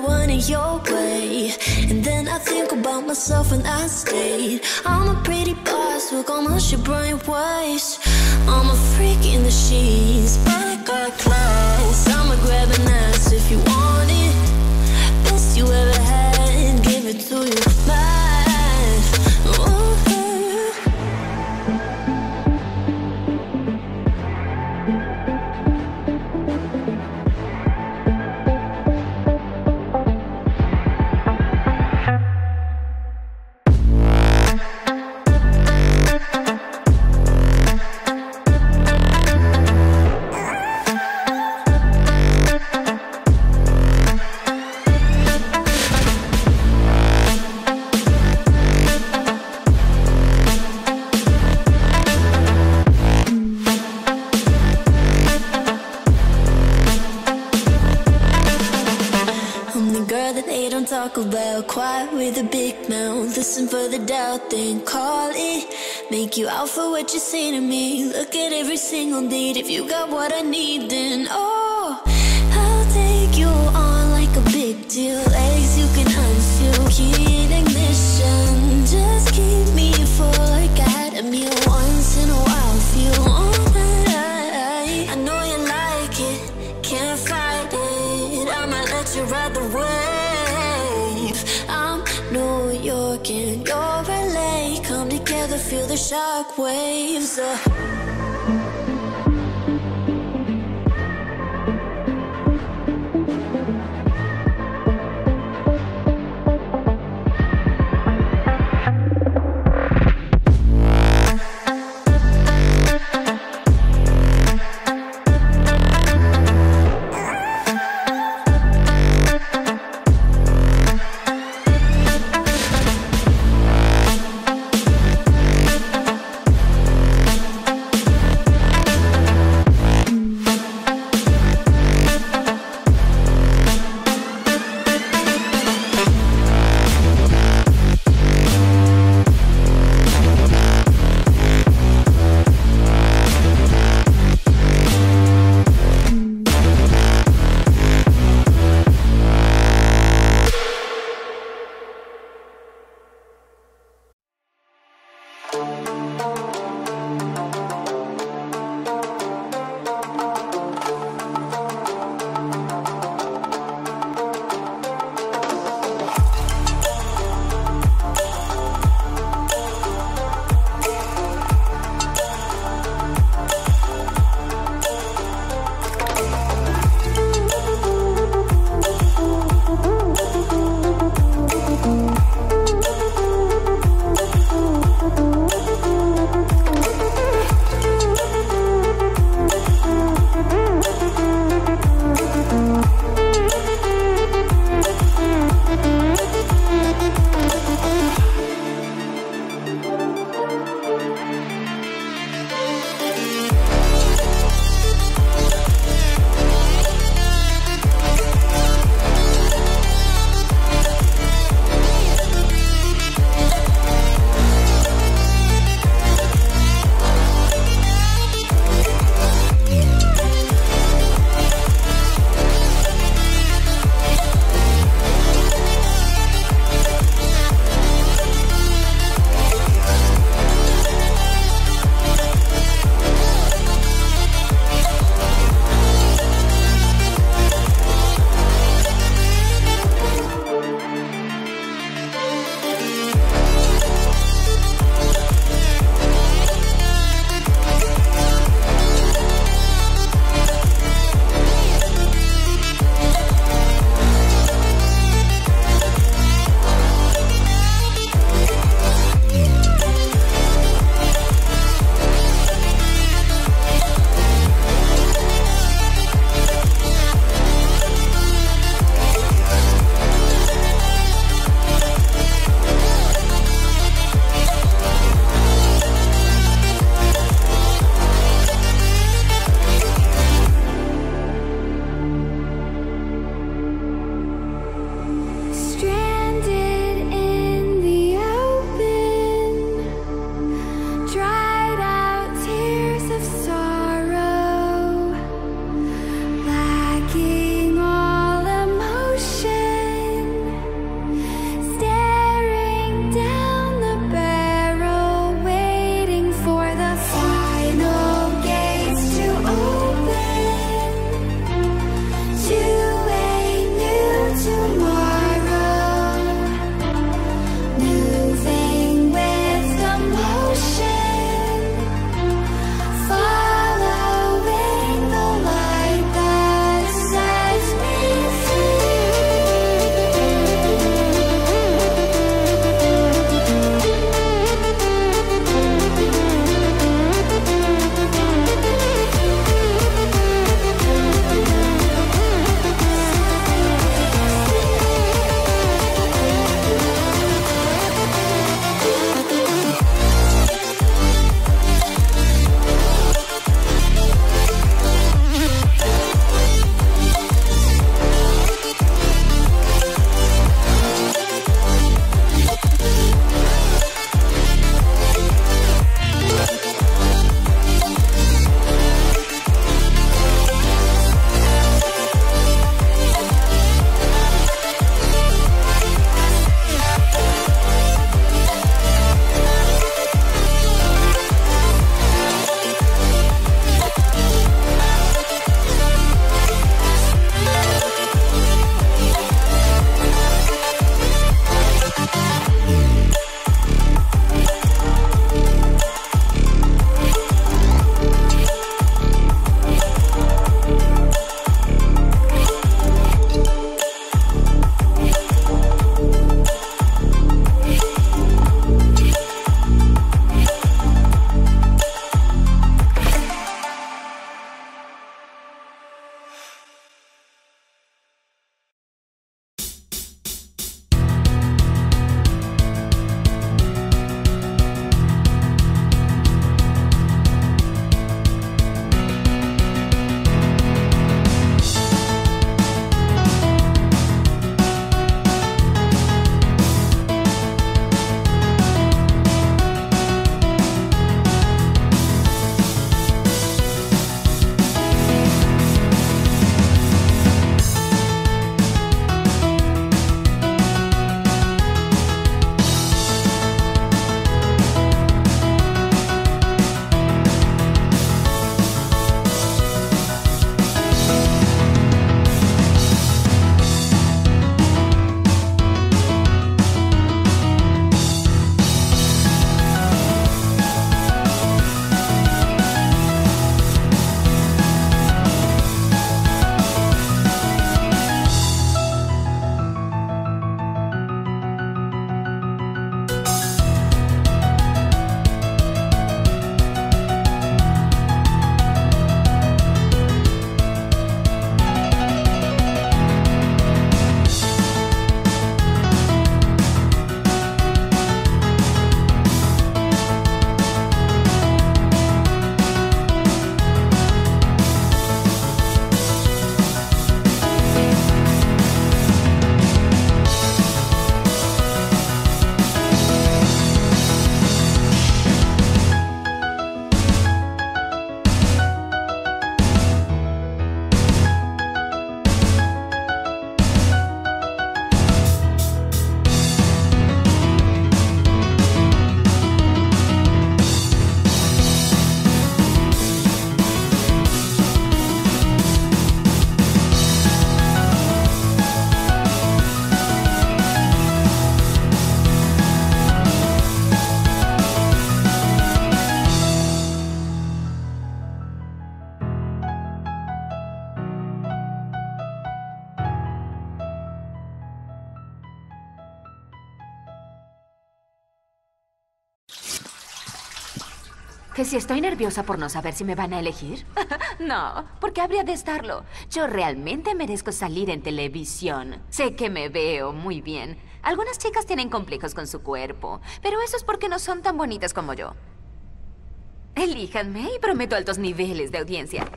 one in your way. And then I think about myself and I state I'm a pretty boss, look on my shit bright waist I'm a freak in the sheets, but I got class I'ma grab an ass if you want it. Best you ever had, give it to you bad talk about. Quiet with a big mouth. Listen for the doubt, then call it. Make you out for what you say to me. Look at every single date. If you got what I need, then oh, shock waves. Uh. ¿Que si estoy nerviosa por no saber si me van a elegir? no, porque habría de estarlo. Yo realmente merezco salir en televisión. Sé que me veo muy bien. Algunas chicas tienen complejos con su cuerpo, pero eso es porque no son tan bonitas como yo. Elíjanme y prometo altos niveles de audiencia.